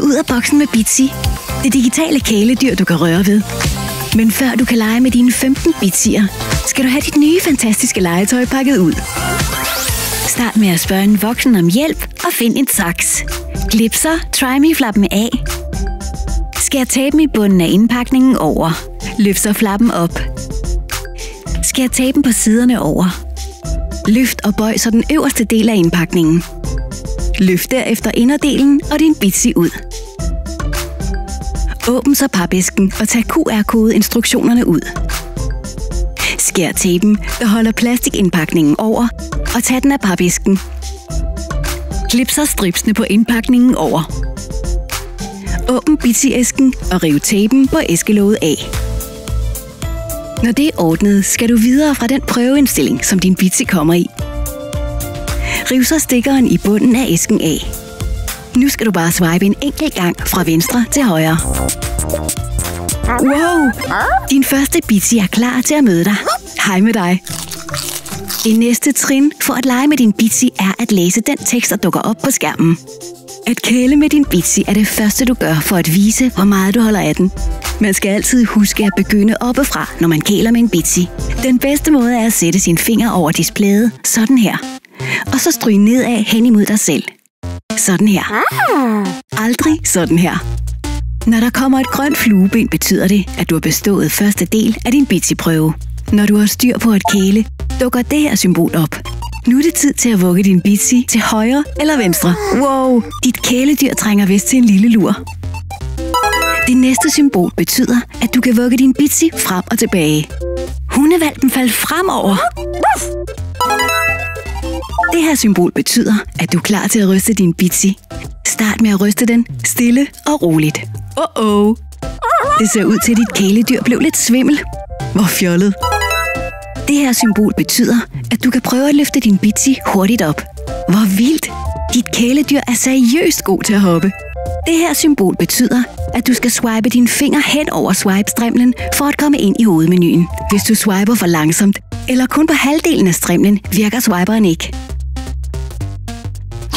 kommet ud af boksen med Bitsy. Det digitale kæledyr, du kan røre ved. Men før du kan lege med dine 15 bitsier, skal du have dit nye fantastiske legetøj pakket ud. Start med at spørge en voksen om hjælp og find en saks. Glipser, try me flappen af. Skær taben i bunden af indpakningen over. Løft så flappen op. Skær tapen på siderne over. Løft og bøj så den øverste del af indpakningen. Løft derefter inderdelen og din bitsi ud. Åbn så papæsken og tag QR-kode-instruktionerne ud. Skær tapen, der holder plastikindpakningen over, og tag den af papæsken. Klip så stripsene på indpakningen over. Åbn Bitsy-æsken og riv tapen på æskelåget af. Når det er ordnet, skal du videre fra den prøveindstilling, som din bitsi kommer i. Riv så stikkeren i bunden af æsken af. Nu skal du bare swipe en enkelt gang fra venstre til højre. Wow! Din første Bitsy er klar til at møde dig. Hej med dig. Det næste trin for at lege med din Bitsy er at læse den tekst, der dukker op på skærmen. At kæle med din Bitsy er det første, du gør for at vise, hvor meget du holder af den. Man skal altid huske at begynde oppefra, når man kæler med en Bitsy. Den bedste måde er at sætte sin finger over displayet, sådan her. Og så stryge nedad hen imod dig selv. Sådan her. Aldrig sådan her. Når der kommer et grønt flueben, betyder det, at du har bestået første del af din Bitsy-prøve. Når du har styr på at kæle, dukker det her symbol op. Nu er det tid til at vugge din Bitsy til højre eller venstre. Wow, dit kæledyr trænger vist til en lille lur. Det næste symbol betyder, at du kan vugge din Bitsy frem og tilbage. Hundevalpen faldt fremover. Det her symbol betyder, at du er klar til at ryste din Bitsy. Start med at ryste den stille og roligt. Oh oh. Det ser ud til, at dit kæledyr blev lidt svimmel. Hvor fjollet. Det her symbol betyder, at du kan prøve at løfte din Bitsy hurtigt op. Hvor vildt! Dit kæledyr er seriøst god til at hoppe. Det her symbol betyder, at du skal swipe din finger hen over swipe-strimlen for at komme ind i hovedmenuen. Hvis du swiper for langsomt, eller kun på halvdelen af strimlen, virker swiperen ikke.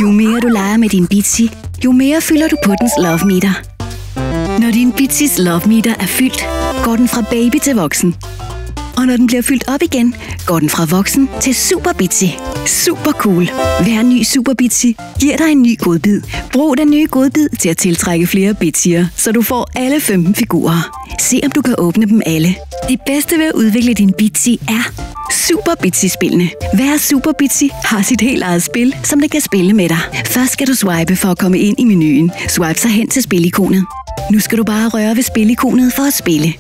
Jo mere du leger med din Bitsy, jo mere fylder du på dens love meter. Når din Bitsys love meter er fyldt, går den fra baby til voksen. Og når den bliver fyldt op igen, går den fra voksen til Super Bitsy. Super cool! Hver ny Super Bitsy giver dig en ny godbid. Brug den nye godbid til at tiltrække flere bitsier, så du får alle 15 figurer. Se om du kan åbne dem alle. Det bedste ved at udvikle din Bitsy er Super Bitsy-spillene. Hver Super Bitsy har sit helt eget spil, som det kan spille med dig. Først skal du swipe for at komme ind i menuen. Swipe så hen til spilikonet. Nu skal du bare røre ved spilikonet for at spille.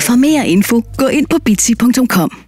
For mere info, gå ind på bitsy.com.